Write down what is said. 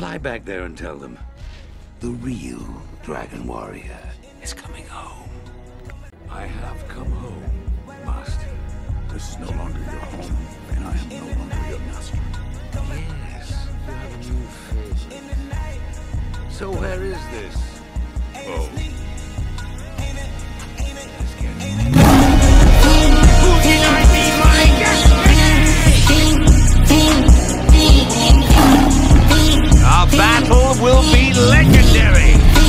Fly back there and tell them. The real Dragon Warrior is coming home. I have come home, Master. This is no longer your home, and I am no longer your master. Yes, you have a new favorite. So where is this will be legendary.